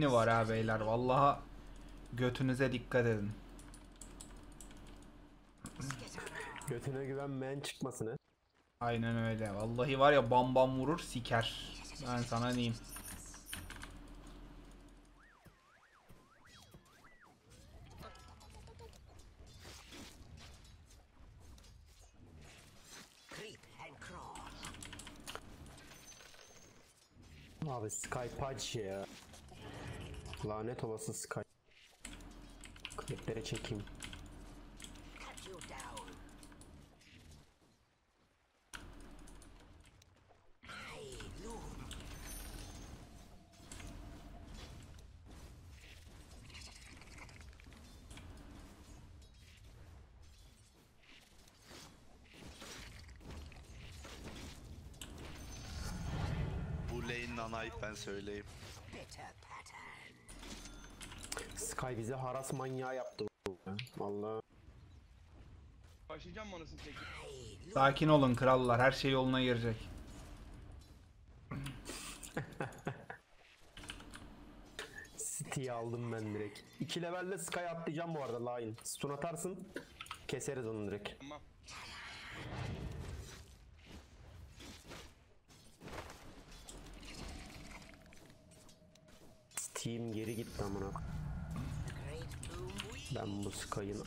Ne var ha beyler vallahi götünüze dikkat edin. Götüne güvenmeyen çıkmasını. Aynen öyle. Vallahi var ya bam bam vurur siker. Ben sana diyeyim. Abi Sky Punch ya. Lanet olası Sky. Kliplere çekeyim. Bu lane nanayip ben söyleyeyim. Sky bizi haras manyağı yaptı. ya. Vallahi. Başlayacağım mı anasını? Sakin olun krallar. Her şey yoluna girecek. City'yi aldım ben direkt. 2 levelde Sky atlayacağım bu arada line. Stun atarsın. Keseriz onu direkt. Tamam. Steam geri gitti amına. Ben bu Sky'ın...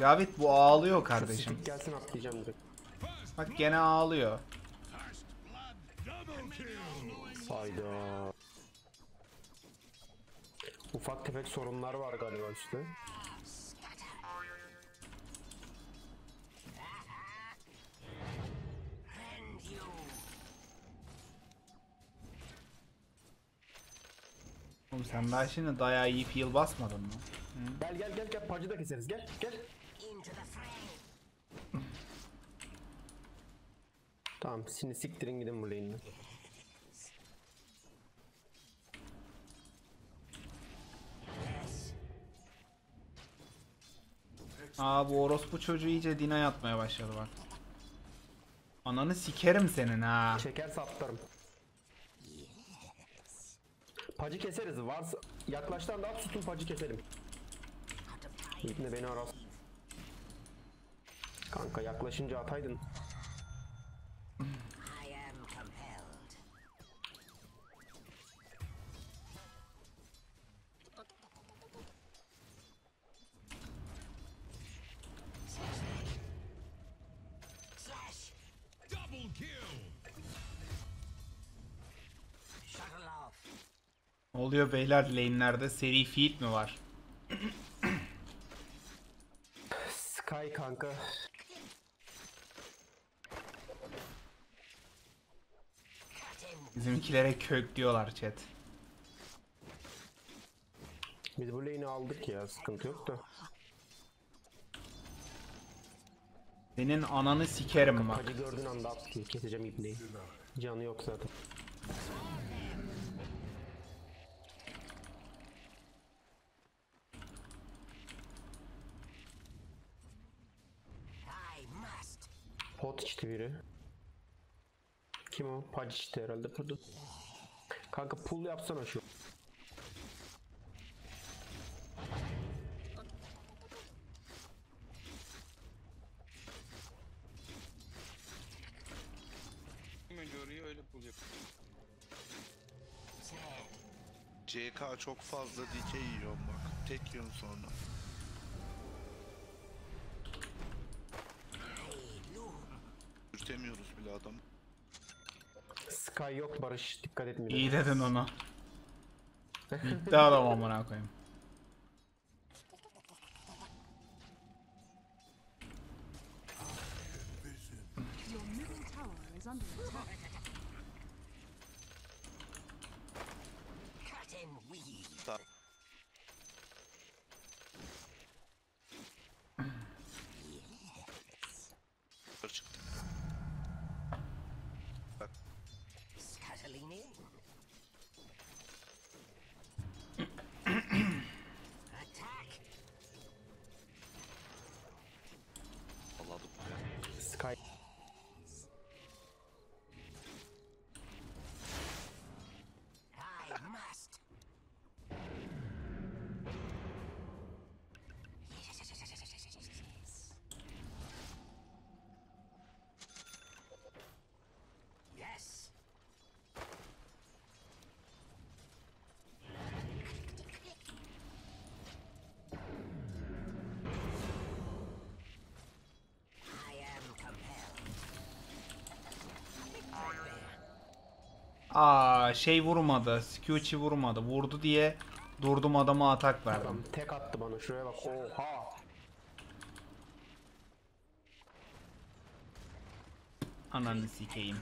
Cavit bu ağlıyor kardeşim. gelsin atlayacağım direkt. Bak gene ağlıyor. Hayda. Ufak tefek sorunlar var galiba işte. Oğlum sen daha şimdi dayağı yiyip yıl basmadın mı? Gel gel gel gel pacı da keseriz gel gel. Tamam şimdi siktirin gidin bu lane'den. Aa bu orospu çocuğu iyice dina yatmaya başladı bak. Ananı sikerim senin ha. Çekerse atlarım. Pacı keseriz. Varsa yaklaştan daha tutun pacı keselim. İbne beni aras. Kanka yaklaşınca ataydın. Oluyor beyler lane'lerde seri feed mi var? Sky kanka. Bizimkilere kök diyorlar chat. Biz bu lane'i aldık ya sıkıntı yok da. Senin ananı sikerim bak. Pacı gördüğün anda diye keseceğim ibneyi. Canı yok zaten. Pot içti biri. Kim o? Pacı içti herhalde burada. Kanka pull yapsana şu. Önce orayı öyle pull yap. CK çok fazla dikey yiyorum bak. Tek yiyorum sonra. Sürtemiyoruz bile adam. Sky yok Barış dikkat et mide. İyi dedin onu. Bitti adam amına koyayım. Aa şey vurmadı. Skyuchi vurmadı. Vurdu diye durdum adama atak Adam verdim. tek attı bana şuraya bak. Oha. Ananı sikeyim.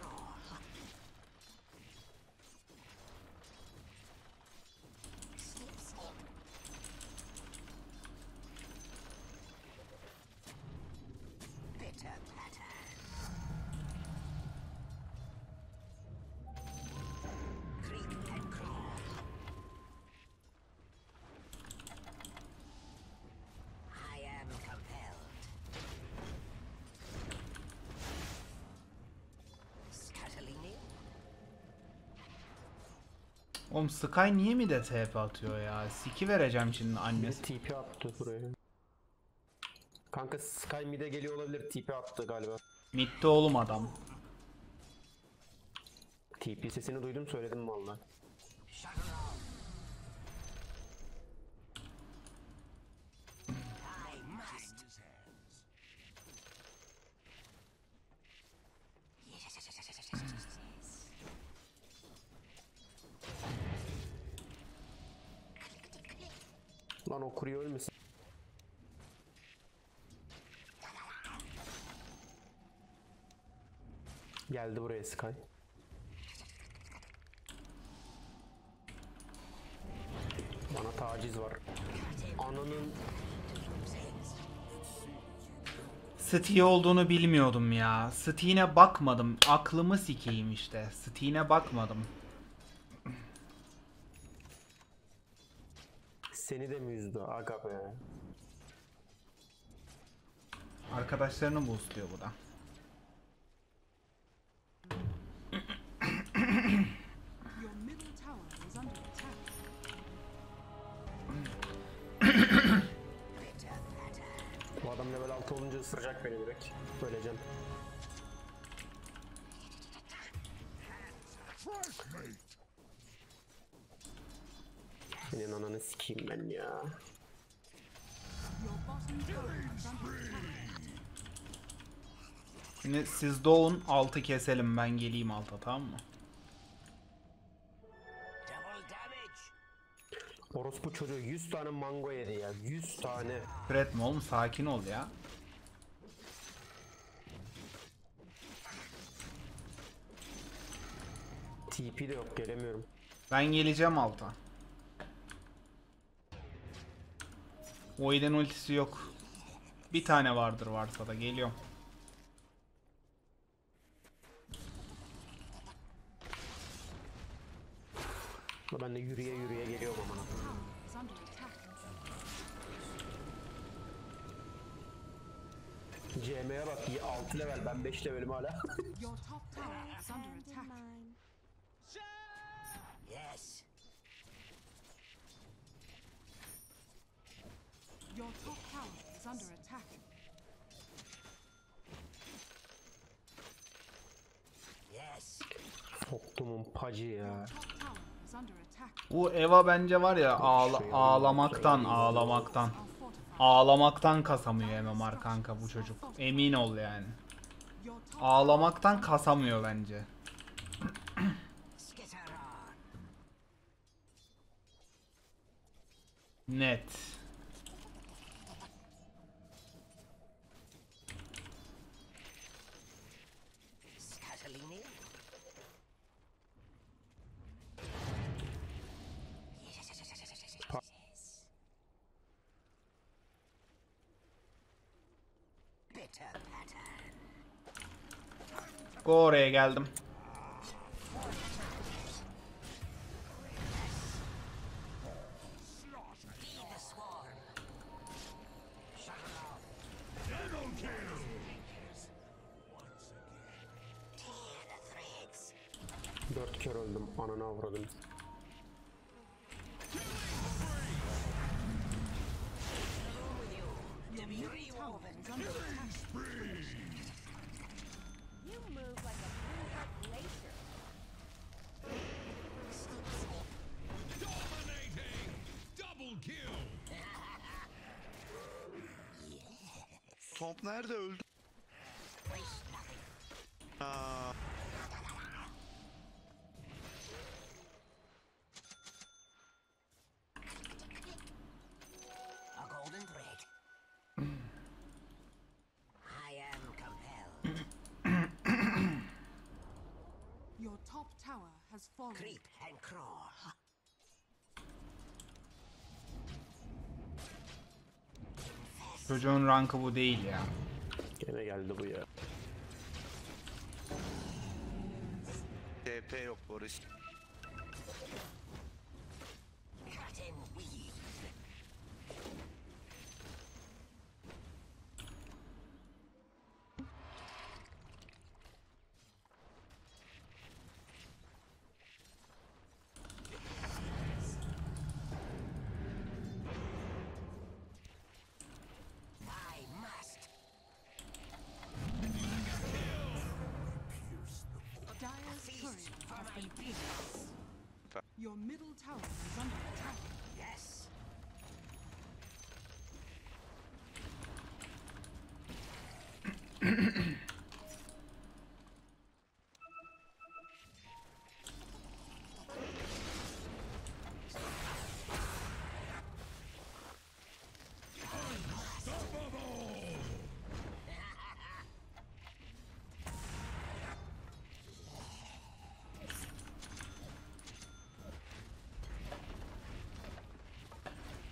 Oğlum Sky niye mi de TP atıyor ya? Siki vereceğim şimdi annesi. TP attı buraya. Kanka Sky mid'e geliyor olabilir. TP attı galiba. Mid'de oğlum adam. TP sesini duydum söyledim valla. Geldi buraya Sky. Bana taciz var. Ananın Stee olduğunu bilmiyordum ya. Stee'ine bakmadım. Aklımı sikeyim işte. Stee'ine bakmadım. seni de mi üzdü? Aga be. Arkadaşlarını boostluyor bu da. Level 6 olunca ısıracak beni direkt. Öleceğim. Senin ananı sikeyim ben ya. Şimdi siz doğun altı keselim ben geleyim alta tamam mı? Orospu çocuğu 100 tane mango yedi ya. 100 tane. Üretme oğlum sakin ol ya. TP de yok gelemiyorum. Ben geleceğim alta. Void'in ultisi yok. Bir tane vardır varsa da geliyorum. Ben de yürüye yürüye geliyorum amına. CM'ye bak 6 level ben 5 levelim hala. Your top tower is under attack. Yes. Your top is under attack. Yes. Soktumun pacı ya. Bu Eva bence var ya ağla ağlamaktan ağlamaktan. Are fortified. Ağlamaktan kasamıyor MMR kanka bu çocuk. Emin ol yani. Ağlamaktan kasamıyor bence. Net. Scatolini? Yes. Bitter pattern. Go oraya geldim. Fallen. Creep and crawl. Çocuğun rankı bu değil ya. Gene geldi bu ya. TP yok Boris. Cut and weave. I must. Dire's turret has been pierced. Your middle tower is under attack. Yes.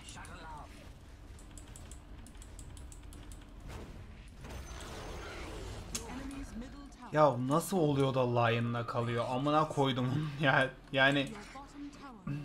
Shuttle off. Enemy's middle tower. Ya nasıl oluyor da Lion'la kalıyor? Amına koydum. Ya. Yani Your bottom tower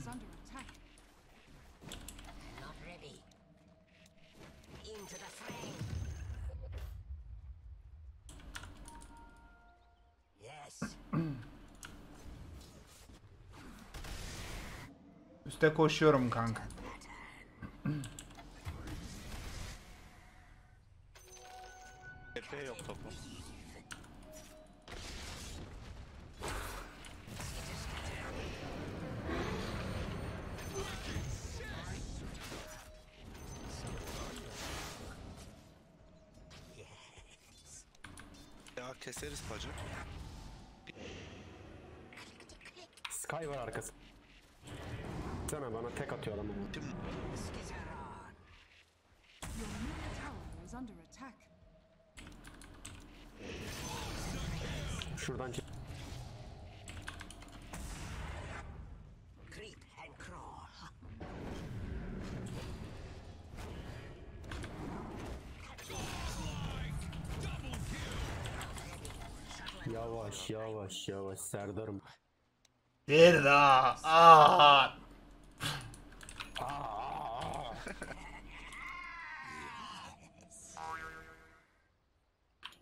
Sky var arkası. Sana bana tek atıyor adam ama. Şuradan çık. Creep and crawl. Yavaş yavaş yavaş Serdar'ım. Daha. Aa!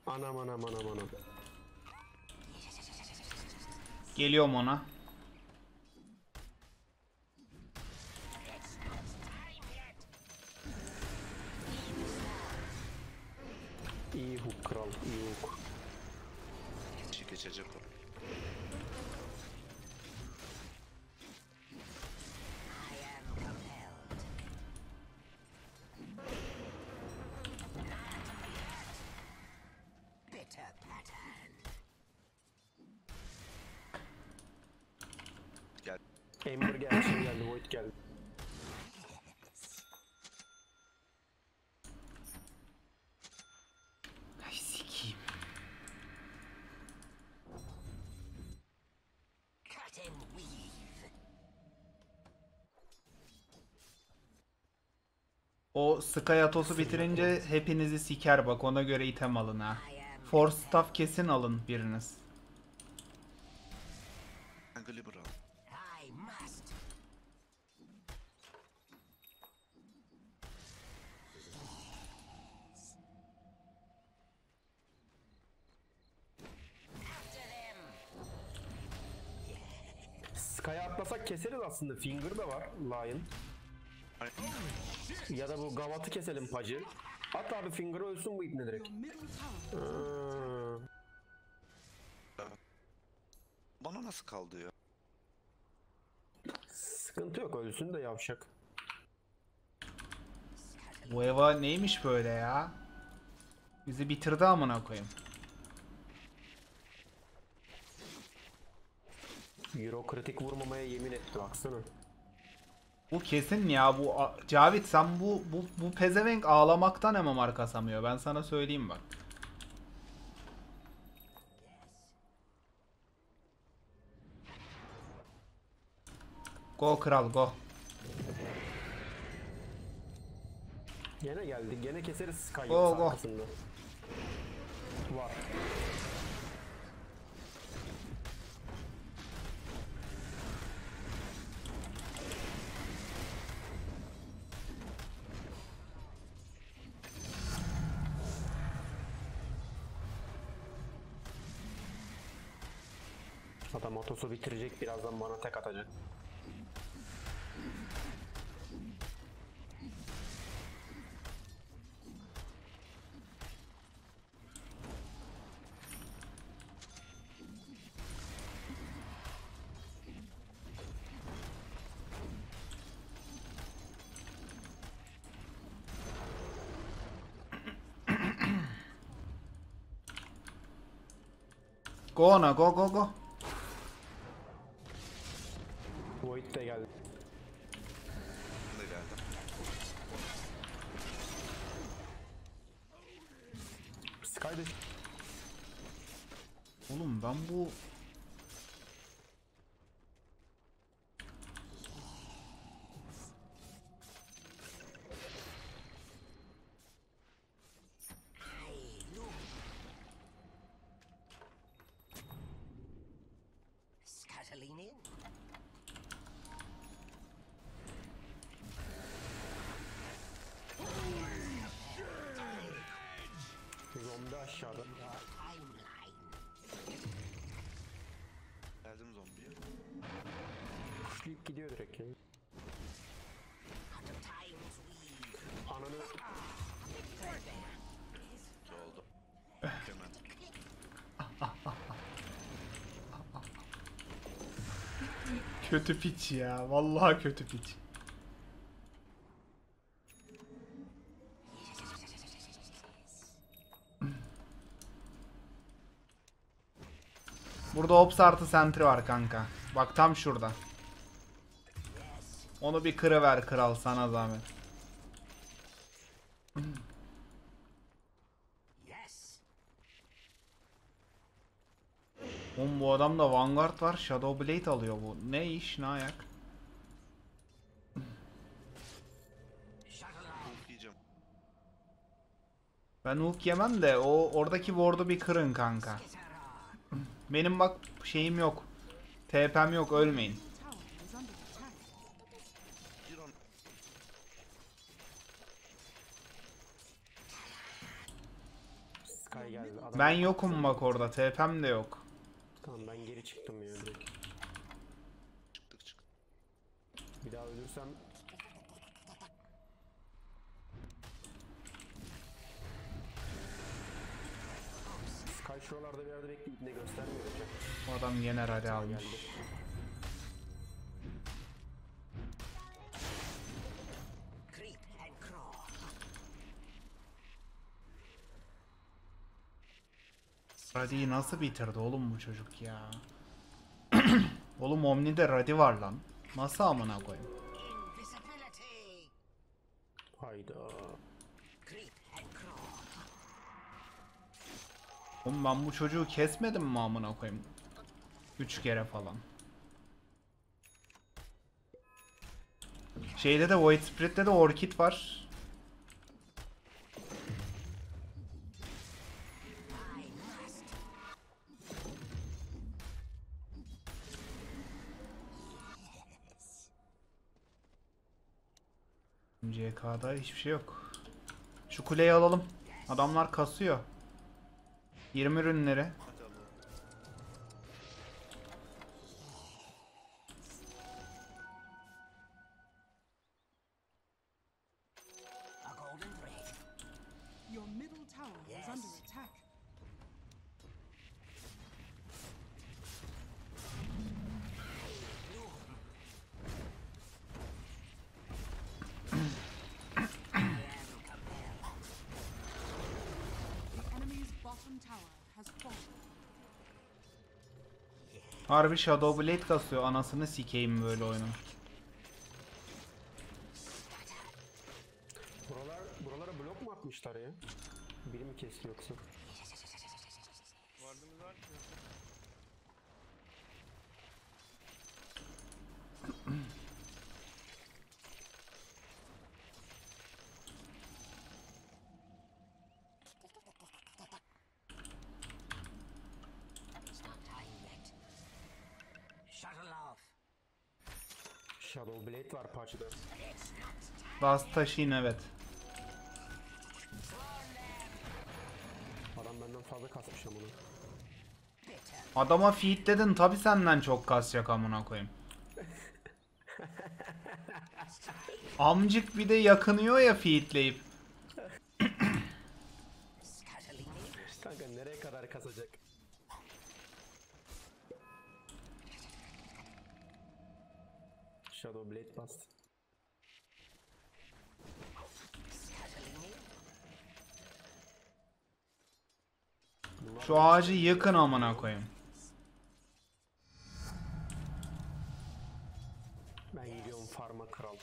Anam anam anam anam. Geliyorum ona. İyi hook kral iyi kişi geçecek o. Bitter pattern. Gel. Ember geldi şey geldi Void geldi. Ay sikeyim. Cut and weave. O Sky Atos'u bitirince hepinizi siker bak ona göre item alın ha. Force Staff kesin alın biriniz. Glimmer al. Sky'a atlasak keseriz aslında. Finger da var Lion. Ya da bu Gavat'ı keselim pacı. At abi Finger'ı ölsün bu ipne direkt. Aa, Bana nasıl kaldı ya? sıkıntı yok ölsün de yavşak. Bu Eva neymiş böyle ya? Bizi bitirdi amına koyayım. Euro kritik vurmamaya yemin etti baksana. Bu kesin ya bu Cavit sen bu bu bu pezevenk ağlamaktan hemen marka samıyor. Ben sana söyleyeyim bak. Go kral go. Gene geldi. Gene keseriz Sky Go, yoksa go. arkasında. Var. Otosu bitirecek birazdan bana tek atacak. Go ona go go go. Void de geldi. Ben de geldim. Sky de Oğlum ben bu Scuttling in. zombi aşağıda. Timeline. Geldim zombiye. Kuşlayıp gidiyor direkt ya. Out of time's weave. Ananı Ne oldu? Hemen. Kötü piç ya. Vallahi kötü piç. Burada ops artı sentry var kanka. Bak tam şurada. Onu bir kırıver kral sana zahmet. Yes. Oğlum bu adamda Vanguard var. Shadow Blade alıyor bu. Ne iş ne ayak? Ben Hulk yemem de o oradaki ward'u bir kırın kanka. Benim bak şeyim yok. TP'm yok ölmeyin. Ben yokum bak orada. TP'm de yok. Tamam ben geri çıktım ya direkt. Çıktık çıktık. Bir daha ölürsem Sky şuralarda bir yerde bekleyip ne göstermiyor hocam. Bu adam generali almış. Geldi. Radi'yi nasıl bitirdi oğlum bu çocuk ya? oğlum Omni'de Radi var lan. Nasıl amına koyayım? Hayda. Oğlum ben bu çocuğu kesmedim mi amına koyayım? Üç kere falan. Şeyde de Void Spirit'te de Orchid var. CK'da hiçbir şey yok. Şu kuleyi alalım. Adamlar kasıyor. 20 ürünleri. Your middle tower is under attack. Harbi Shadow Blade kasıyor. Anasını sikeyim böyle oyunun. Buralar, buralara blok mu atmışlar ya? Biri mi kesti yoksa? Vardığımız var ki. Shadow Blade var parçada. Last taşıyın evet. Adam benden fazla kasmış ama onu. Adama feed dedin tabi senden çok kasacak amına koyayım. Amcık bir de yakınıyor ya feedleyip. Kanka nereye kadar kasacak? Shadow Blade bastı. Şu ağacı yıkın amına koyayım. Ben gidiyorum farma kral.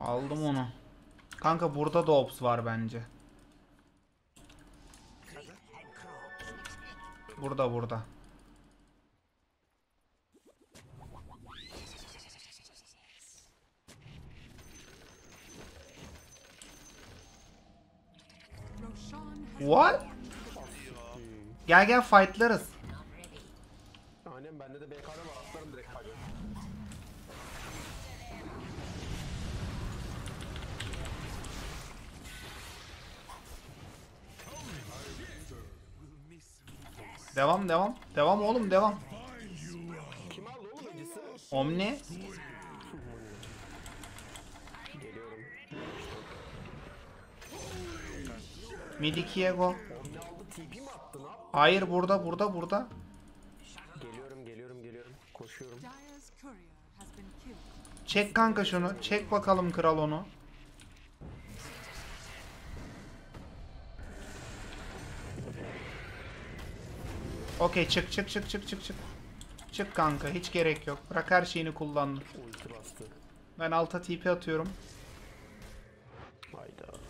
Aldım onu. Kanka burada da ops var bence. Burada burada. What? Gel gel fightlarız. Aynen bende de BKB var atlarım direkt hadi. Devam devam. Devam oğlum devam. Omni. Geliyorum. Mid 2'ye go. Omni aldı TP mi attı ne yaptı? Hayır burada burada burada. Geliyorum geliyorum geliyorum. Koşuyorum. Çek kanka şunu. Çek bakalım kral onu. Okey çık çık çık çık çık çık. Çık kanka hiç gerek yok. Bırak her şeyini bastı. Ben alta TP atıyorum. Hayda.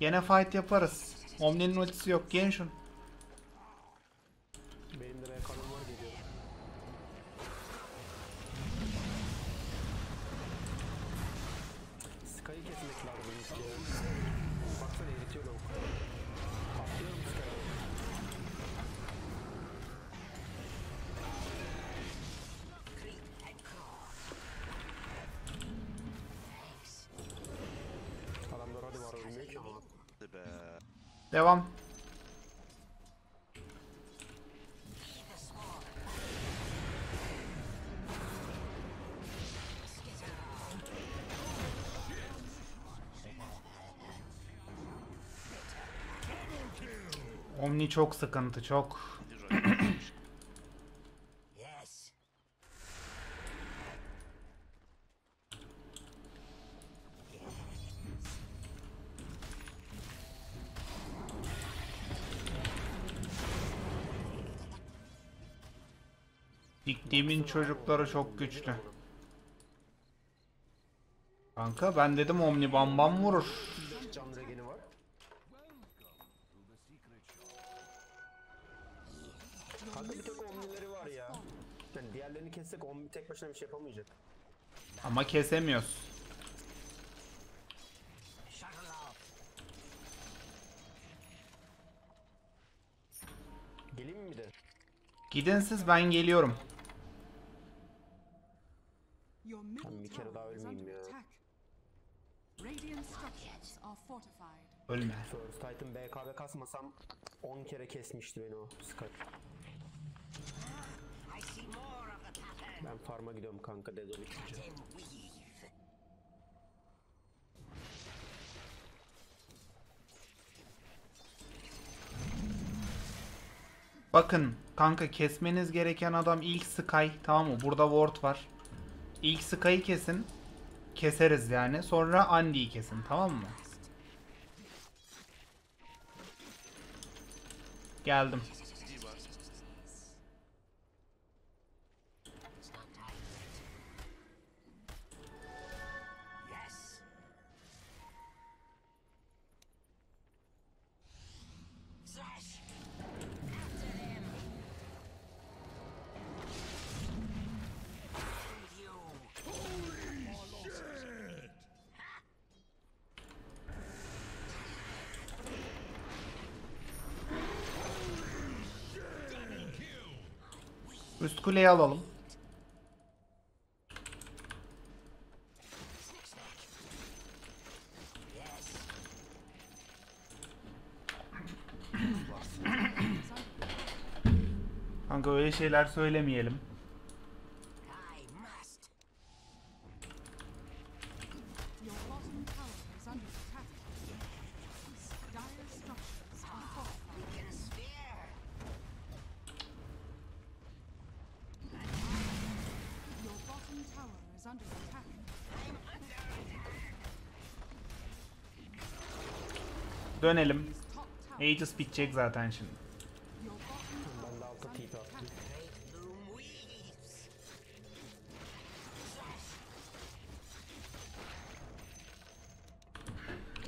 Yine fight yaparız. Omni'nin ultisi yok. Gen şunu. Omni çok sıkıntı çok. Diktiğimin çocukları çok güçlü. Kanka ben dedim Omni bam bam vurur. Tek başına bir şey yapamayacak. Ama kesemiyoruz. Geleyim mi de? Gidin siz ben geliyorum. Middle bir kere daha ölmeyeyim ya. Ölme. First Titan BKB kasmasam 10 kere kesmişti beni o Sky. Ben farma gidiyorum kanka weave. Bakın kanka kesmeniz gereken adam ilk Sky tamam mı? Burada ward var. İlk Sky'ı kesin. Keseriz yani. Sonra Andy'yi kesin tamam mı? Geldim. Kuleyi alalım. Kanka öyle şeyler söylemeyelim. Under attack. Dönelim. Aegis bitecek zaten şimdi. Ben de attım.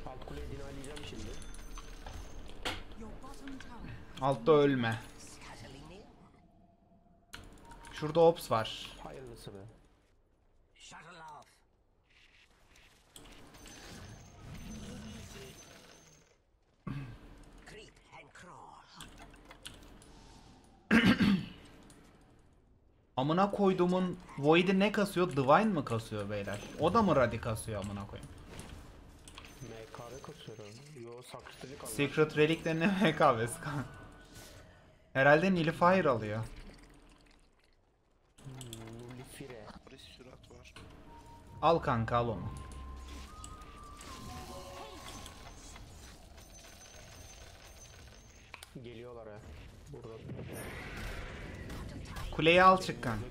Alt kuleyi şimdi. Altta ölme. Şurada ops var. Hayırlısı be. Shuttle off. Creep and crawl. Amına koyduğumun Void'i ne kasıyor? Divine mı kasıyor beyler? O da mı Radi kasıyor amına koyayım? MKR kasıyor abi. Yo saksıcılık almış. Secret ne MKV'si kanka? Herhalde Nilfire alıyor. Sürat var. Al kanka al onu. Geliyorlar ha. Burada. Kuleyi al çık kanka.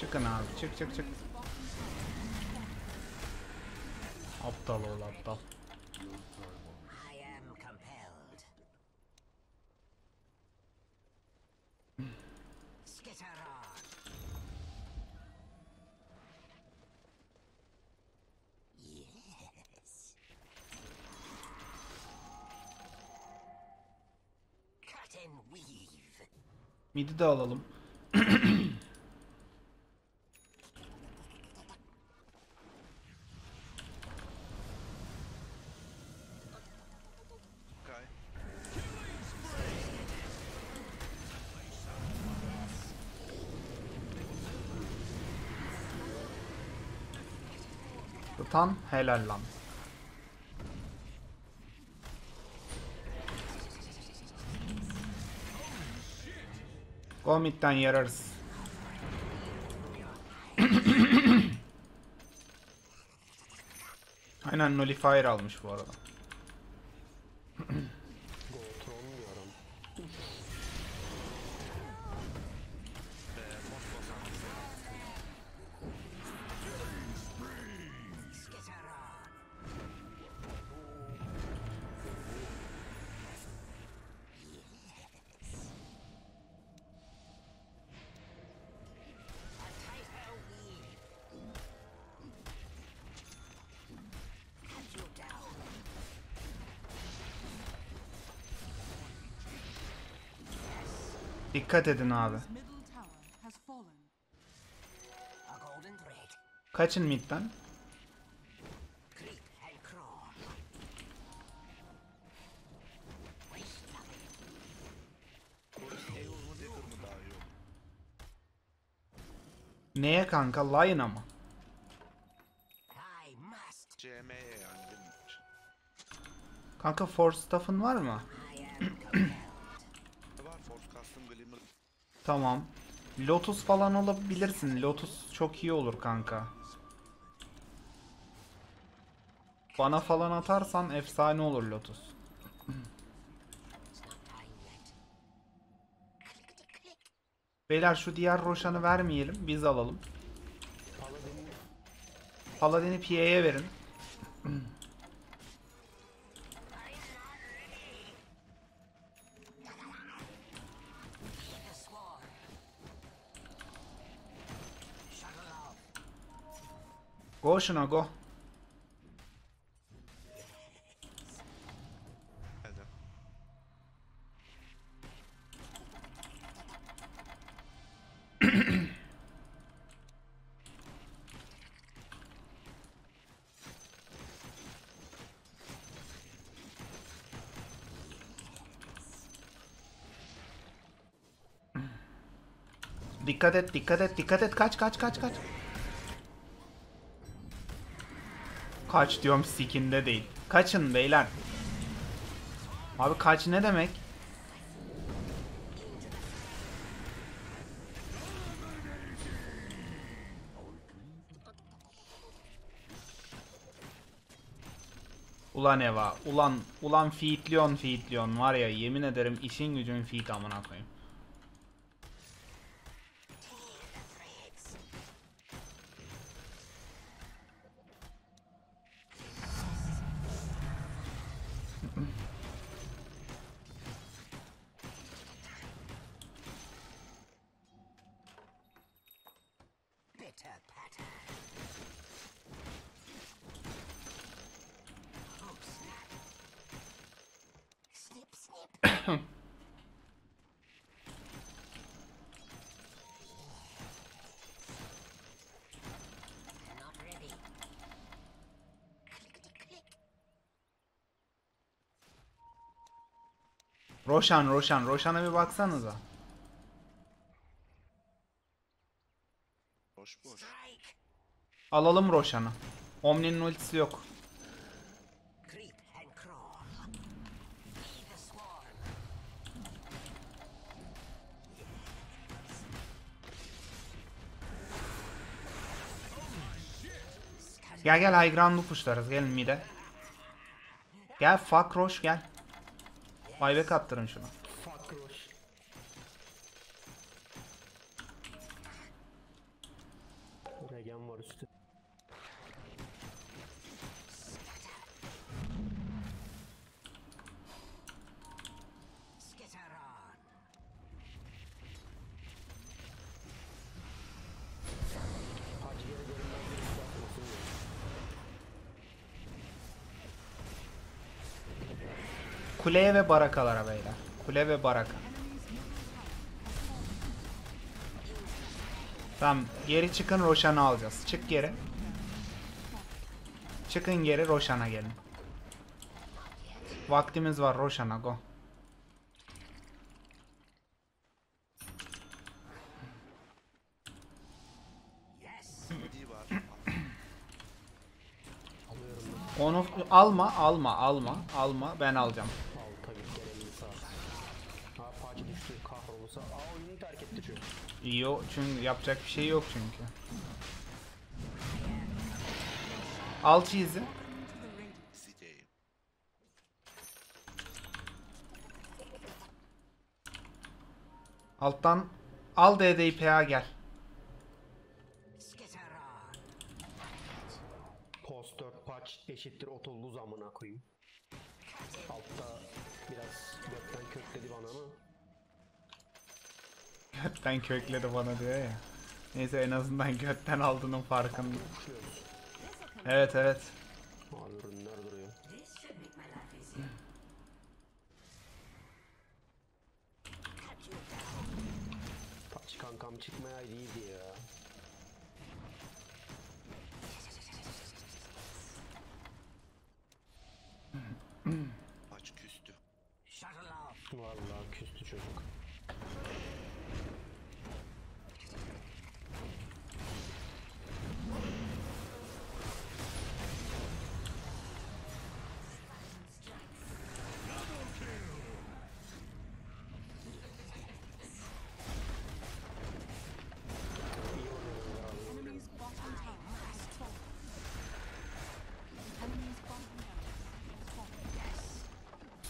Çıkın abi çık çık çık. Aptal ol aptal. I am compelled. Skitter on. Yes. Cut and weave. Midi de alalım. Tan helal lan. Go midden yararız. Aynen nullifier almış bu arada. Dagger mı daha iyi olur? Neye kanka? Lion'a mı? Kanka Force Staff'ın var mı? I am compelled. Var Force Custom Glimmer. Tamam. Lotus falan olabilirsin. Lotus çok iyi olur kanka. Bana falan atarsan efsane olur Lotus. Beyler şu diğer Roşan'ı vermeyelim. Biz alalım. Paladin Paladin'i PA'ye verin. Go şuna go. Dikkat et dikkat et dikkat et kaç kaç kaç kaç. Kaç diyorum sikinde değil. Kaçın beyler. Abi kaç ne demek? Ulan Eva, ulan ulan feedliyon feedliyon var ya yemin ederim işin gücün feed amına koyayım. Roşan, Roşan, Roşan'a bir baksanıza. Boş boş. Alalım Roşan'ı. Omni'nin ultisi yok. Gel gel high ground'u pushlarız. Gelin mid'e. Gel fuck Roş gel. Buyback attırın şunu. Fuck Roş. Regen var üstü. Skitter on. Hacı geri görünmez bir iş yapmasın ya. Kuleye ve barakalara beyler. Kule ve baraka. Tamam geri çıkın Roşan'ı alacağız. Çık geri. Çıkın geri Roşan'a gelin. Vaktimiz var Roşan'a go. Onu alma alma alma alma ben alacağım. İyi çünkü yapacak bir şey yok çünkü. Al cheese'i. Alttan al DDP'ye gel. Skitter on. Post 4 paç eşittir otollu zamına koyayım. Altta biraz gökten kökledi bana ama. Götten kökledi bana diyor ya. Neyse en azından götten aldığının farkında. Evet evet. Abi ürünler duruyor. Kankam çıkmayaydı iyiydi ya. Aç küstü. Vallahi küstü çocuk.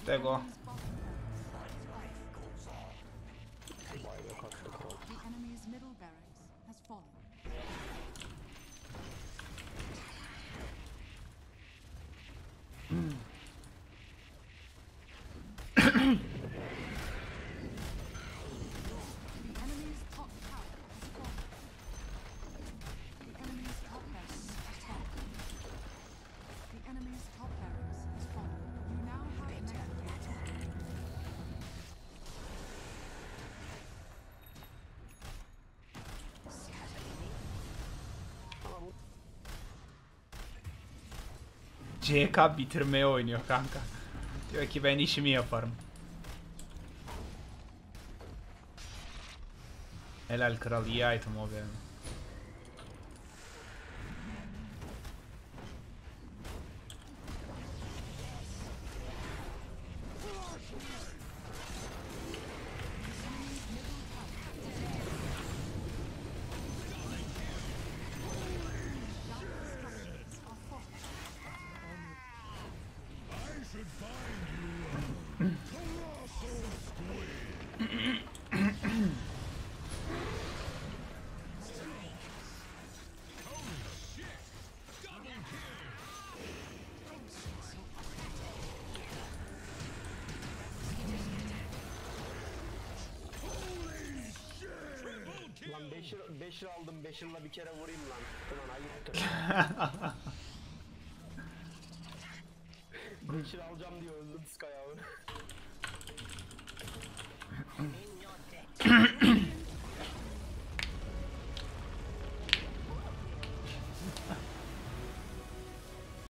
Fallen. De CK bitirmeye oynuyor kanka. Diyor ki ben işimi yaparım. Helal kral iyi item o benim. Lira aldım 5 lira bir kere vurayım lan. Ulan ayıptır.